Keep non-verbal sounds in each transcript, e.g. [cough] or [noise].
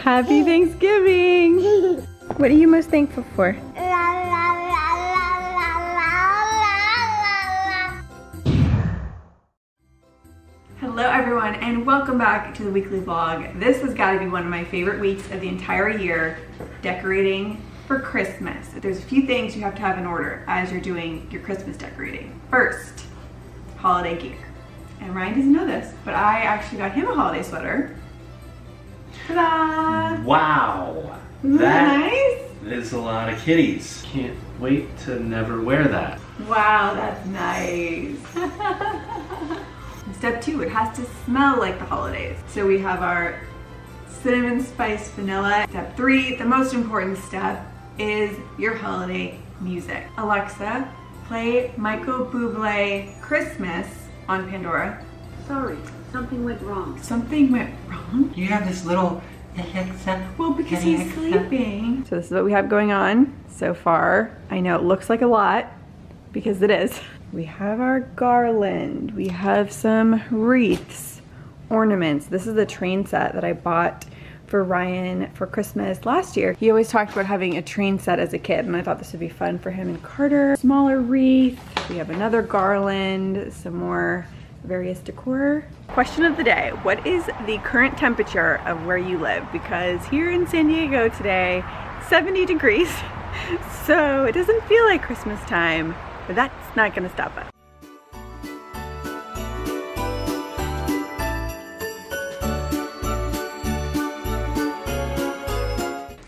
Happy Thanksgiving! What are you most thankful for? Hello everyone and welcome back to the weekly vlog. This has got to be one of my favorite weeks of the entire year, decorating for Christmas. There's a few things you have to have in order as you're doing your Christmas decorating. First, holiday gear. And Ryan doesn't know this, but I actually got him a holiday sweater. Ta-da! Wow. Isn't that nice? is a lot of kitties. Can't wait to never wear that. Wow, that's nice. [laughs] Step two, it has to smell like the holidays. So we have our cinnamon spice vanilla. Step three, the most important step is your holiday music. Alexa, play Michael Bublé Christmas on Pandora. Sorry, something went wrong. Something went wrong. You have this little Alexa. Well, because Hey, he's sleeping. So this is what we have going on so far. I know it looks like a lot because it is. We have our garland. We have some wreaths, ornaments. This is the train set that I bought for Ryan for Christmas last year. He always talked about having a train set as a kid and I thought this would be fun for him and Carter. Smaller wreath. We have another garland, some more various decor. Question of the day, what is the current temperature of where you live? Because here in San Diego today, 70 degrees. [laughs] So it doesn't feel like Christmas time, but that's not gonna stop us.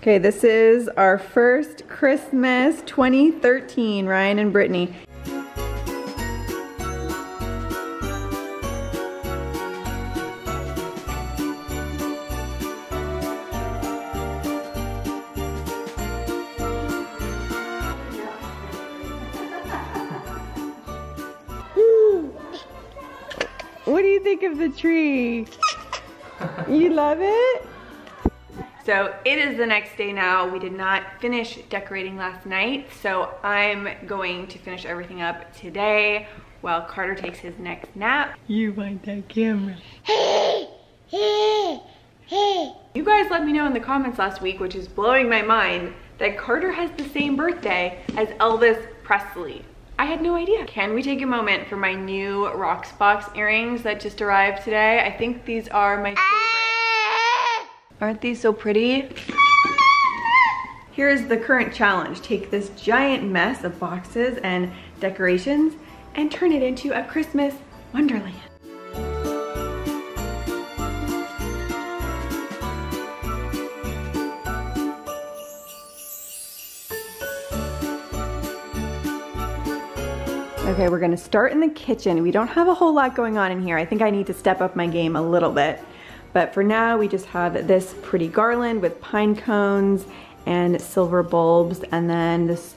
Okay, this is our first Christmas 2013, Ryan and Brittany. You think of the tree? You love it? So it is the next day now. We did not finish decorating last night, so I'm going to finish everything up today while Carter takes his next nap. You want that camera. Hey, hey, hey! You guys let me know in the comments last week, which is blowing my mind, that Carter has the same birthday as Elvis Presley. I had no idea. Can we take a moment for my new Rocksbox earrings that just arrived today? I think these are my favorite. Aren't these so pretty? Here's the current challenge. Take this giant mess of boxes and decorations and turn it into a Christmas wonderland. Okay, we're gonna start in the kitchen. We don't have a whole lot going on in here. I think I need to step up my game a little bit. But for now, we just have this pretty garland with pine cones and silver bulbs, and then this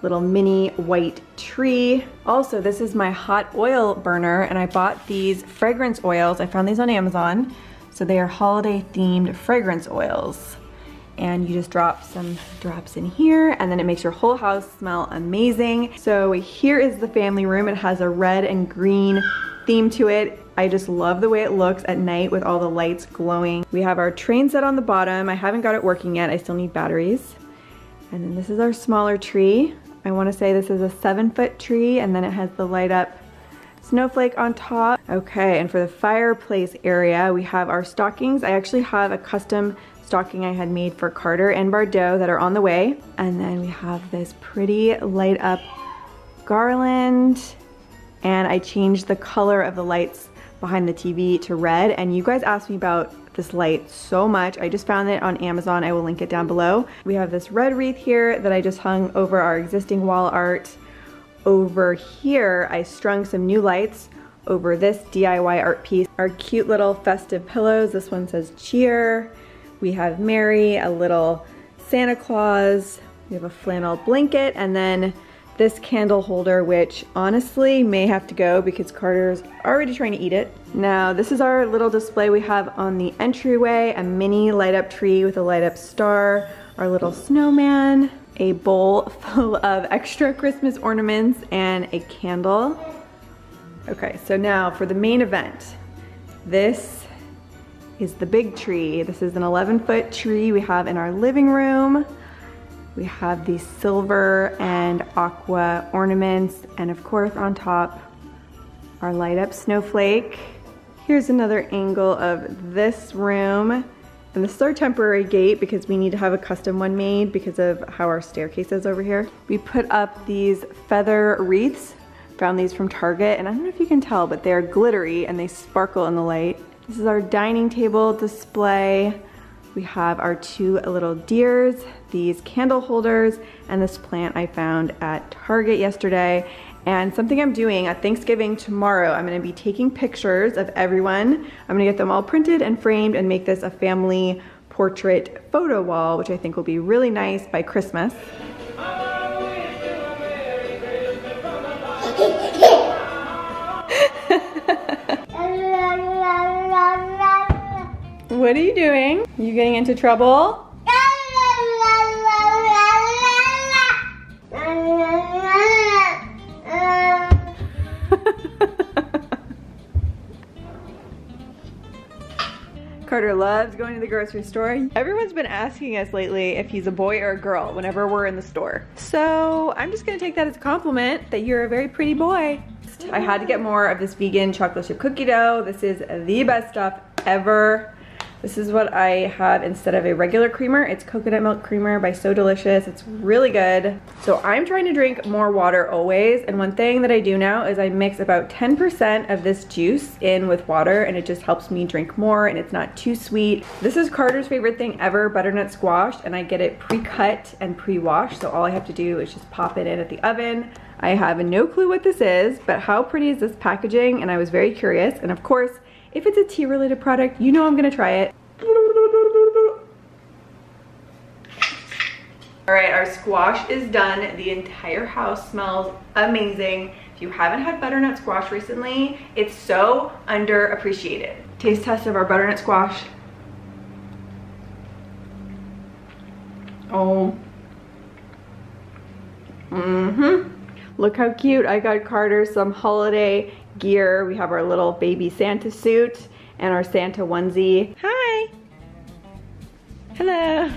little mini white tree. Also, this is my hot oil burner, and I bought these fragrance oils. I found these on Amazon. So they are holiday themed fragrance oils and you just drop some drops in here and then it makes your whole house smell amazing. So here is the family room. It has a red and green theme to it. I just love the way it looks at night with all the lights glowing. We have our train set on the bottom. I haven't got it working yet. I still need batteries. And then this is our smaller tree. I wanna say this is a seven foot tree and then it has the light up snowflake on top. Okay, and for the fireplace area, we have our stockings. I actually have a custom stocking I had made for Carter and Bardot that are on the way. And then we have this pretty light up garland. And I changed the color of the lights behind the TV to red. And you guys asked me about this light so much. I just found it on Amazon. I will link it down below. We have this red wreath here that I just hung over our existing wall art. Over here, I strung some new lights over this DIY art piece. Our cute little festive pillows. This one says cheer. We have Mary, a little Santa Claus. We have a flannel blanket and then this candle holder, which honestly may have to go because Carter's already trying to eat it. Now, this is our little display we have on the entryway, a mini light up tree with a light up star, our little snowman, a bowl [laughs] full of extra Christmas ornaments, and a candle. Okay, so now for the main event. This is the big tree. This is an 11 foot tree we have in our living room. We have these silver and aqua ornaments and of course on top our light up snowflake. Here's another angle of this room. And this is our temporary gate because we need to have a custom one made because of how our staircase is over here. We put up these feather wreaths. Found these from Target and I don't know if you can tell, but they're glittery and they sparkle in the light. This is our dining table display. We have our two little deers, these candle holders, and this plant I found at Target yesterday. And something I'm doing at Thanksgiving tomorrow, I'm gonna be taking pictures of everyone. I'm gonna get them all printed and framed and make this a family portrait photo wall, which I think will be really nice by Christmas. What are you doing? You getting into trouble? [laughs] Carter loves going to the grocery store. Everyone's been asking us lately if he's a boy or a girl whenever we're in the store. So I'm just gonna take that as a compliment that you're a very pretty boy. I had to get more of this vegan chocolate chip cookie dough. This is the best stuff ever. This is what I have instead of a regular creamer. It's coconut milk creamer by So Delicious. It's really good. So I'm trying to drink more water always. And one thing that I do now is I mix about 10% of this juice in with water and it just helps me drink more and it's not too sweet. This is Carter's favorite thing ever, butternut squash. And I get it pre-cut and pre-washed. So all I have to do is just pop it in at the oven. I have no clue what this is, but how pretty is this packaging? And I was very curious. And of course, if it's a tea related product, you know I'm gonna try it. All right, our squash is done. The entire house smells amazing. If you haven't had butternut squash recently, it's so underappreciated. Taste test of our butternut squash. Oh. Mm-hmm. Look how cute. I got Carter some holiday gear. We have our little baby Santa suit and our Santa onesie. Hi. Hello. [laughs]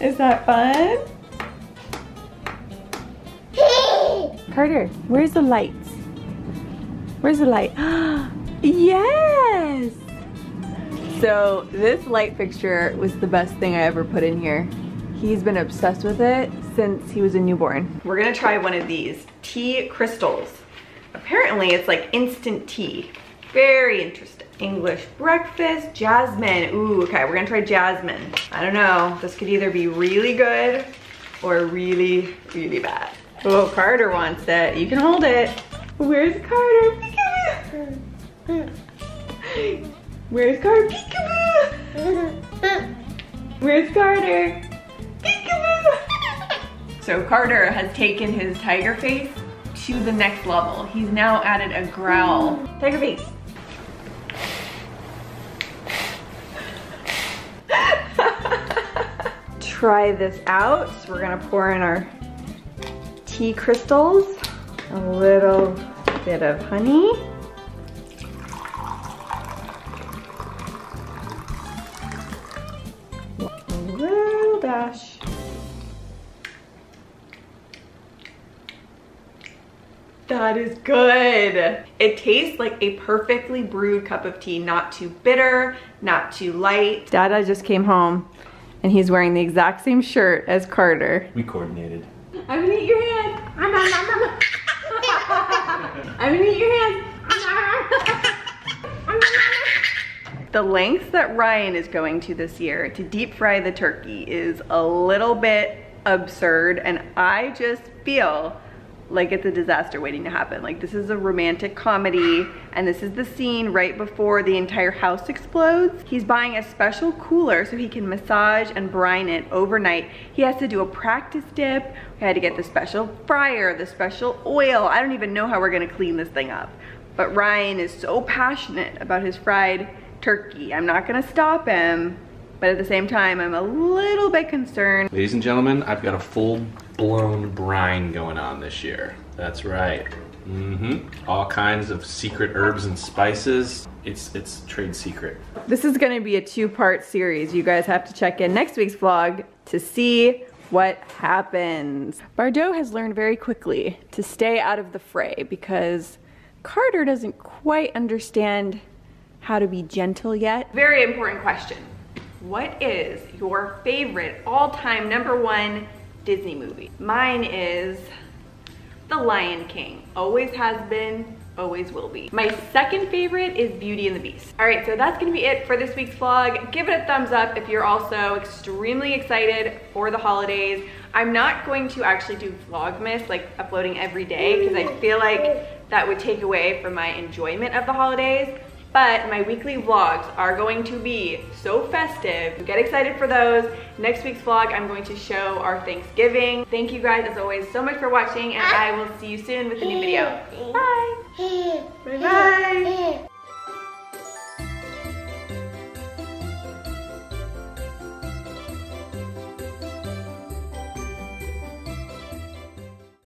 Is that fun? [gasps] Carter, where's the lights? Where's the light? [gasps] yes! So this light fixture was the best thing I ever put in here. He's been obsessed with it since he was a newborn. We're gonna try one of these, tea crystals. Apparently it's like instant tea. Very interesting. English breakfast, jasmine. Ooh, okay, we're gonna try jasmine. I don't know, this could either be really good or really, really bad. Oh, Carter wants it. You can hold it. Where's Carter? [laughs] [laughs] Where's Carter? Where's Carter? So Carter has taken his tiger face to the next level. He's now added a growl. Tiger face. [laughs] Try this out. So We're gonna pour in our tea crystals, a little bit of honey. That is good. It tastes like a perfectly brewed cup of tea, not too bitter, not too light. Dada just came home and he's wearing the exact same shirt as Carter. We coordinated. I'm gonna eat your hand. I'm on [laughs] I'm gonna eat your hand. the lengths that Ryan is going to this year to deep fry the turkey is a little bit absurd and I just feel like it's a disaster waiting to happen. Like this is a romantic comedy and this is the scene right before the entire house explodes. He's buying a special cooler so he can massage and brine it overnight. He has to do a practice dip. We had to get the special fryer, the special oil. I don't even know how we're gonna clean this thing up. But Ryan is so passionate about his fried turkey. I'm not gonna stop him, but at the same time, I'm a little bit concerned. Ladies and gentlemen, I've got a full blown brine going on this year. That's right. Mm-hmm. All kinds of secret herbs and spices. It's it's trade secret. This is gonna be a two-part series. You guys have to check in next week's vlog to see what happens. Bardot has learned very quickly to stay out of the fray because Carter doesn't quite understand how to be gentle yet. Very important question. What is your favorite all-time number one Disney movie? Mine is The Lion King. Always has been, always will be. My second favorite is Beauty and the Beast. All right, so that's gonna be it for this week's vlog. Give it a thumbs up if you're also extremely excited for the holidays. I'm not going to actually do Vlogmas, like uploading every day, because I feel like that would take away from my enjoyment of the holidays but my weekly vlogs are going to be so festive. Get excited for those. Next week's vlog, I'm going to show our Thanksgiving. Thank you guys, as always, so much for watching, and I will see you soon with a new video. Bye! [laughs] Bye-bye!